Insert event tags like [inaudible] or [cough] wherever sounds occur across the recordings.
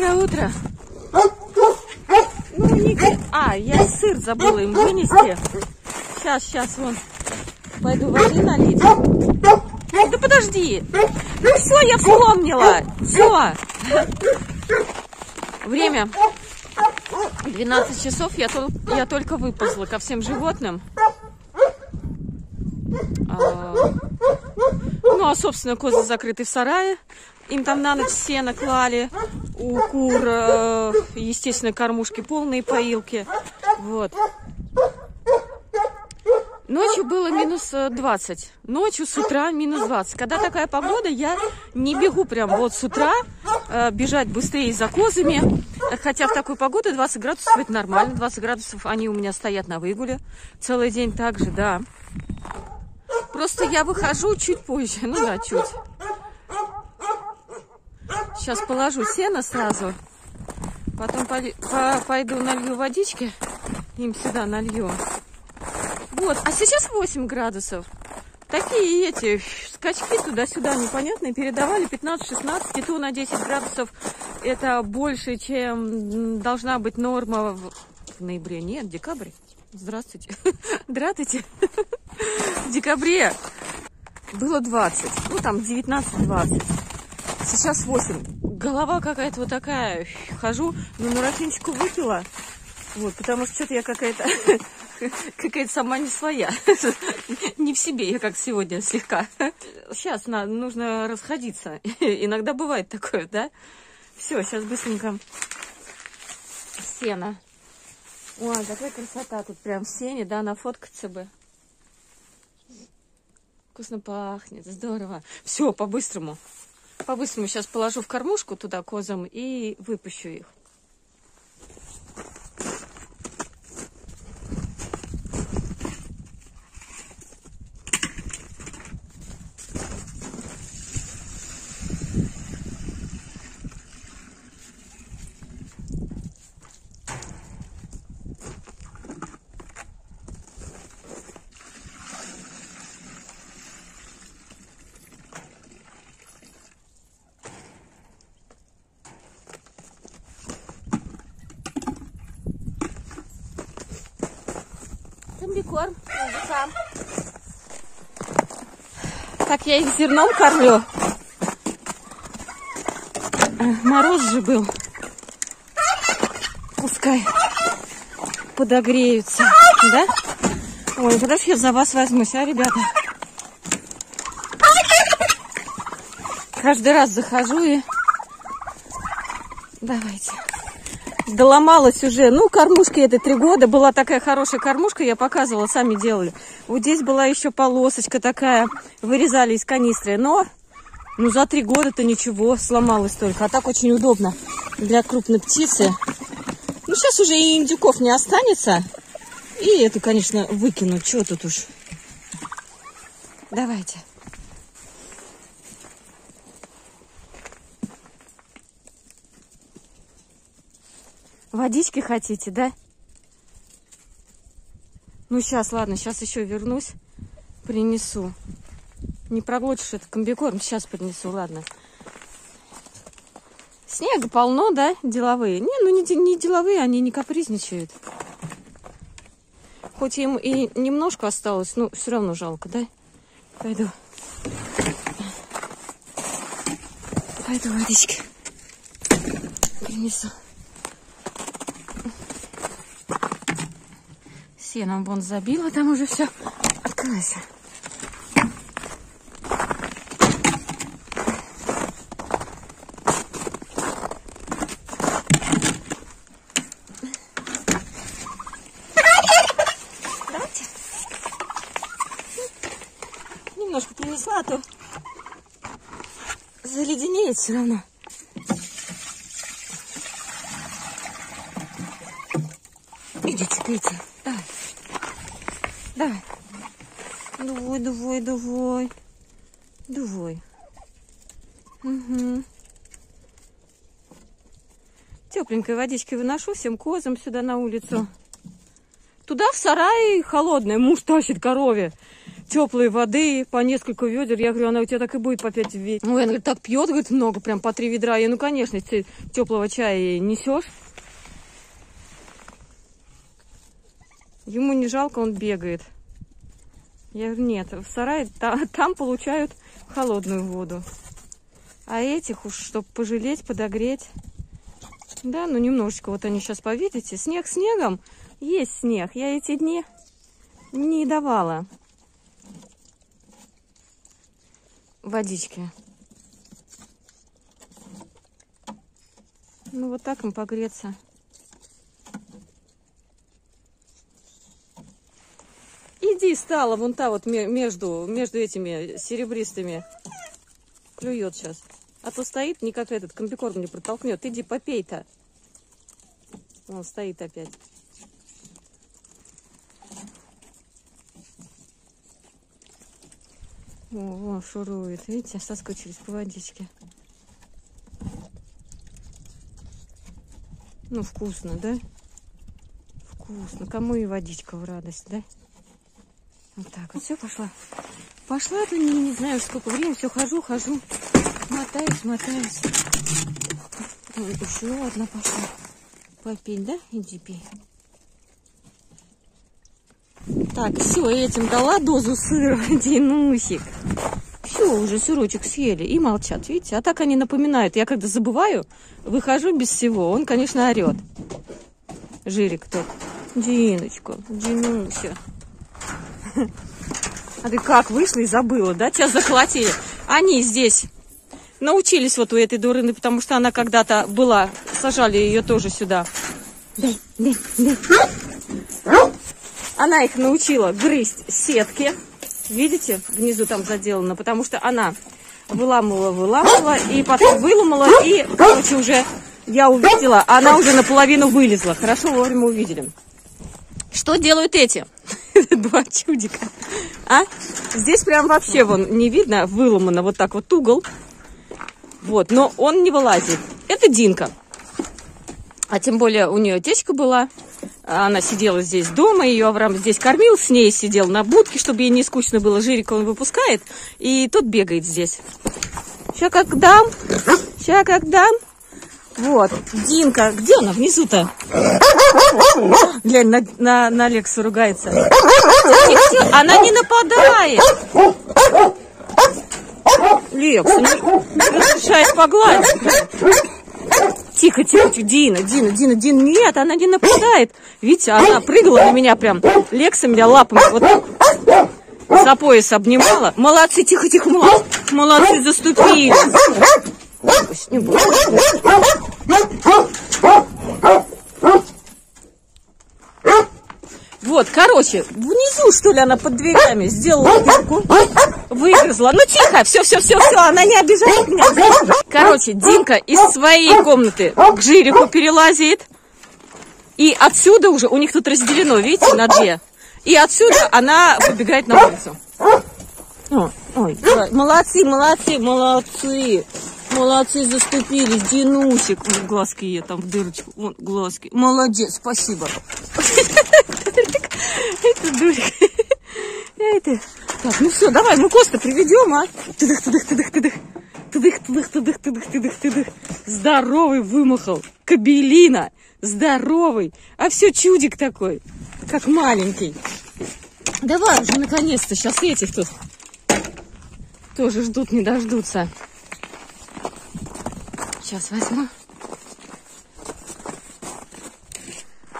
Доброе утро. Ну, не... А, я сыр забыла им вынести. Сейчас, сейчас, вон. Пойду воды налить. Да подожди. Ну все, я вспомнила. Все. Время 12 часов. Я, тол я только выползла ко всем животным. А... Ну, а, собственно, козы закрыты в сарае. Им там на ночь сено клали. У кур, э, естественно, кормушки полные, поилки. Вот. Ночью было минус 20. Ночью с утра минус 20. Когда такая погода, я не бегу прям вот с утра э, бежать быстрее за козами. Хотя в такую погоду 20 градусов это нормально. 20 градусов они у меня стоят на выгуле. Целый день так же, да. Просто я выхожу чуть позже. Ну да, чуть. Сейчас положу сено сразу. Потом по по пойду налью водички. Им сюда налью. Вот, а сейчас 8 градусов. Такие эти скачки туда-сюда непонятные. Передавали 15-16, и то на 10 градусов. Это больше, чем должна быть норма в, в ноябре. Нет, декабре. Здравствуйте. [laughs] Здравствуйте. [laughs] В декабре было 20. Ну, там 19-20. Сейчас 8. Голова какая-то вот такая. Хожу, но на рафинчику выпила. Вот, потому что что-то я какая-то [laughs] какая-то сама не своя. [laughs] Не в себе я, как сегодня, слегка. Сейчас на, нужно расходиться. [laughs] Иногда бывает такое, да? Все, сейчас быстренько сено. Ой, какая красота тут прям в сене, да, нафоткаться бы. Вкусно пахнет, здорово. Все, по-быстрому. По-быстрому сейчас положу в кормушку туда козам и выпущу их. Комбикорм сам. Так я их зерном кормлю. Мороз же был. Пускай подогреются, да? Ой, подожди, я за вас возьмусь, а, ребята? Каждый раз захожу и... Давайте доломалась уже. Ну, кормушка это три года. Была такая хорошая кормушка, я показывала, сами делали. Вот здесь была еще полосочка такая, вырезали из канистры. Но, ну, за три года-то ничего, сломалась только. А так очень удобно для крупной птицы. Ну, сейчас уже и индюков не останется. И это, конечно, выкину. Что тут уж. Давайте. Водички хотите, да? Ну, сейчас, ладно, сейчас еще вернусь, принесу. Не проглотишь этот комбикорм, сейчас принесу, ладно. Снега полно, да, деловые? Не, ну не, не деловые, они не капризничают. Хоть им и немножко осталось, но все равно жалко, да? Пойду. Пойду водички принесу. Сеном вон забила, там уже все. Давайте. Немножко принесла, а то заледенеет все равно. Давай, давай, давай. Угу. Тепленькой водичкой выношу всем козам сюда на улицу. Туда в сарай холодное. Муж тащит корове. теплой воды, по несколько ведер. Я говорю, она у тебя так и будет по пять ведер. Ой, она говорит, так пьет, говорит, много, прям по три ведра. Я, ну, конечно, если теплого чая несешь. Ему не жалко, он бегает. Я говорю, нет, в сарае там, [laughs] там получают холодную воду. А этих уж, чтобы пожалеть, подогреть. Да, ну немножечко, вот они сейчас повидите. Снег снегом, есть снег. Я эти дни не давала водички. Ну вот так им погреться. Иди, стала вон та вот между, между этими серебристыми. Клюет сейчас. А то стоит, никак этот комбикорм не протолкнет. Иди, попей-то. Он стоит опять. О, шурует. Видите, соскучились по водичке. Ну, вкусно, да? Вкусно. Кому и водичка в радость, да? Вот так вот. Все, пошла. Пошла-то не, не знаю, сколько времени. Все, хожу, хожу. Мотаюсь, мотаюсь. Еще одна пошла. Попить, да? Иди пей. Так, все, этим дала дозу сыра, [laughs] Динусик. Все, уже сырочек съели и молчат, видите? А так они напоминают. Я когда забываю, выхожу без всего. Он, конечно, орет. Жирик тот. Диночка, Динуся. А ты как вышла и забыла, да? Тебя захватили. Они здесь научились вот у этой дурыны, потому что она когда-то была. Сажали ее тоже сюда. Дай, дай, дай. Она их научила грызть сетки. Видите, внизу там заделано, потому что она выламывала, выламывала, и потом выломала, и, короче, уже я увидела, она уже наполовину вылезла. Хорошо, вовремя увидели. Что делают эти? [laughs] Два чудика. А? Здесь прям вообще вон не видно, выломано вот так вот угол. Вот, но он не вылазит. Это Динка. А тем более у нее течка была. Она сидела здесь дома, ее Авраам здесь кормил, с ней сидел на будке, чтобы ей не скучно было. Жирика он выпускает, и тот бегает здесь. Сейчас как дам, сейчас как дам. Вот, Динка, где она внизу-то? Глянь, на, на, на Алексу ругается. Она не нападает. Лекс, не разрешает погладить. Тихо, тихо, тихо, Дина, Дина, Дина, Дина, нет, она не нападает. Видите, она прыгала на меня прям, Лекса меня лапами вот так за пояс обнимала. Молодцы, тихо, тихо, молодцы, молодцы, заступили. Не. Вот, короче, внизу, что ли, она под дверями сделала дырку, выгрызла. Ну, тихо, все, все, все, все, она не обижает меня. Короче, Динка из своей комнаты к Жирику перелазит. И отсюда уже, у них тут разделено, видите, на две. И отсюда она побегает на улицу. Ой, молодцы, молодцы, молодцы. Молодцы, заступились. Динусик. Вот глазки я там в дырочку. Вот глазки. Молодец, спасибо. Это дурик. [laughs] Это. Так, ну все, давай, мы Коста приведем, а? Тыдых, тыдых, тыдых, тыдых. Тыдых, тыдых, тыдых, тыдых, тыдых, тыдых. Здоровый вымахал. Кабелина. Здоровый. А все чудик такой, как маленький. Давай уже наконец-то. Сейчас этих тут тоже ждут, не дождутся. Сейчас возьму.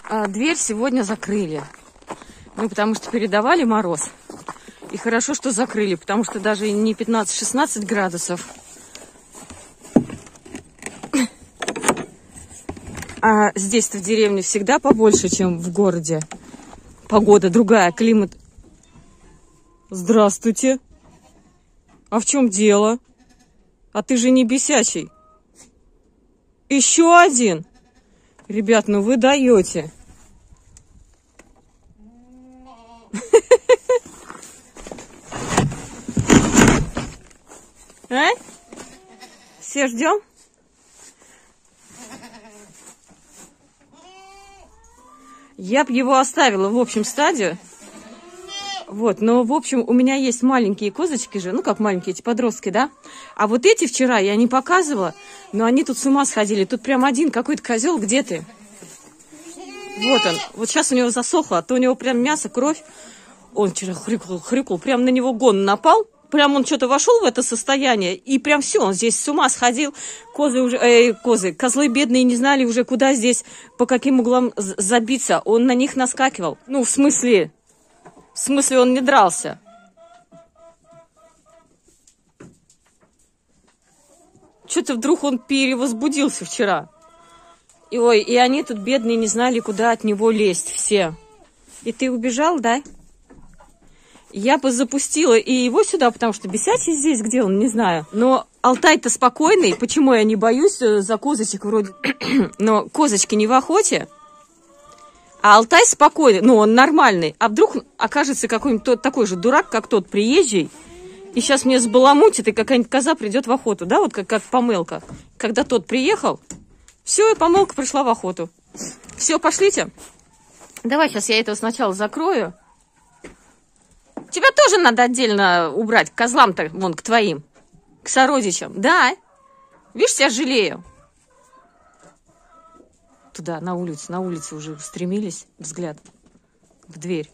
А, дверь сегодня закрыли. Ну, потому что передавали мороз. И хорошо, что закрыли, потому что даже не 15-16 градусов. А здесь-то в деревне всегда побольше, чем в городе. Погода другая, климат. Здравствуйте. А в чем дело? А ты же не бесячий. Еще один. Ребят, ну вы даете. А? [laughs] Все ждем? Я бы его оставила в общем стадию. Вот, но, в общем, у меня есть маленькие козочки же, ну, как маленькие эти подростки, да? А вот эти вчера я не показывала, но они тут с ума сходили. Тут прям один какой-то козел, где ты? Вот он. Вот сейчас у него засохло, а то у него прям мясо, кровь. Он вчера хрюкал, хрюкал, прям на него гон напал. Прям он что-то вошел в это состояние, и прям все, он здесь с ума сходил. Козы уже, э, козы, козлы бедные не знали уже, куда здесь, по каким углам забиться. Он на них наскакивал. Ну, в смысле, в смысле, он не дрался. Что-то вдруг он перевозбудился вчера. И, ой, и они тут бедные не знали, куда от него лезть все. И ты убежал, да? Я бы запустила и его сюда, потому что бесячий здесь, где он, не знаю. Но Алтай-то спокойный, почему я не боюсь э, за козочек вроде... [clears throat] Но козочки не в охоте. А Алтай спокойный, ну, он нормальный. А вдруг окажется какой-нибудь такой же дурак, как тот приезжий, и сейчас мне сбаламутит, и какая-нибудь коза придет в охоту, да, вот как, как помылка. Когда тот приехал, все, и помылка пришла в охоту. Все, пошлите. Давай сейчас я этого сначала закрою. Тебя тоже надо отдельно убрать, к козлам-то, вон, к твоим, к сородичам. Да, видишь, я жалею туда, на улицу. На улице уже стремились взгляд в дверь.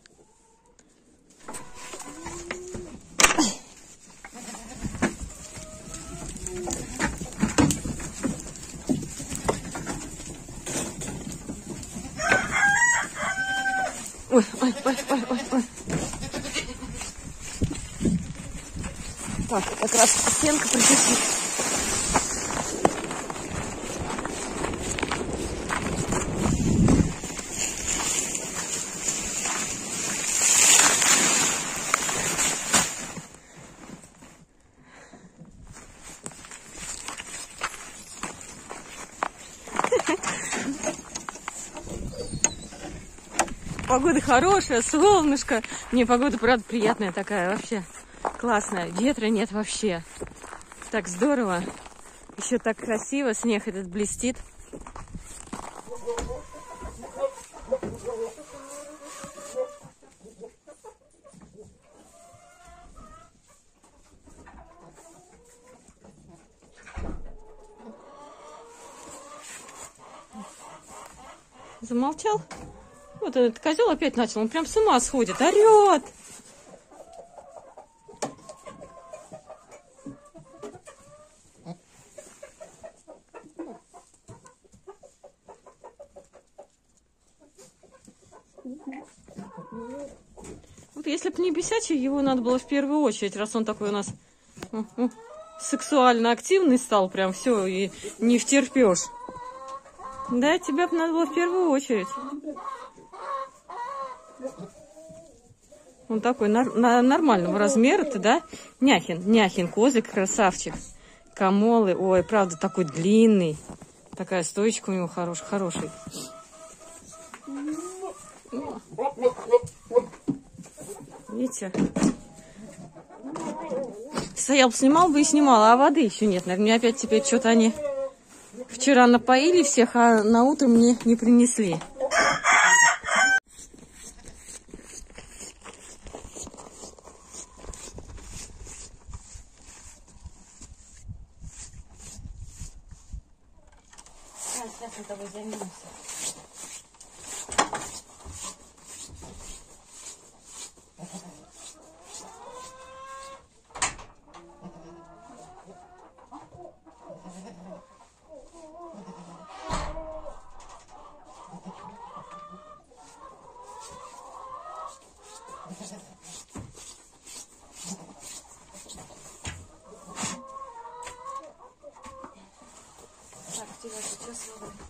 Ой, ой, ой, ой, ой, ой. Так, как раз стенка прикрепит. Погода хорошая, солнышко. Мне погода, правда, приятная такая вообще. Классная. Ветра нет вообще. Так здорово. Еще так красиво. Снег этот блестит. Замолчал? Вот этот козел опять начал, он прям с ума сходит, орет. Не бесячий, его надо было в первую очередь, раз он такой у нас сексуально активный стал, прям все, и не втерпешь. Да, тебя бы надо было в первую очередь. Он такой нар на нормального размера-то, да? Няхин, няхин, козлик, красавчик. Камолы, ой, правда, такой длинный. Такая стоечка у него хорош, хороший. Видите? Стоял, снимал бы и снимал, а воды еще нет. Наверное, опять теперь что-то они вчера напоили всех, а на утро мне не принесли. Тебя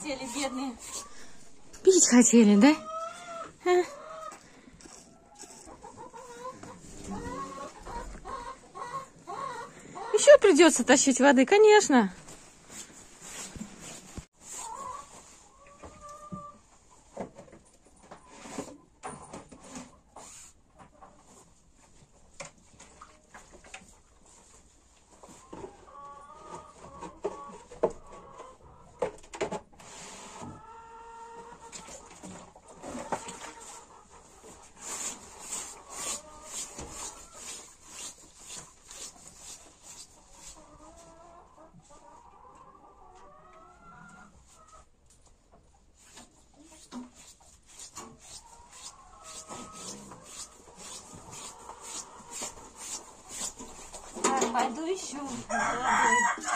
хотели, бедные. Пить хотели, да? А? Еще придется тащить воды, конечно. Пойду еще.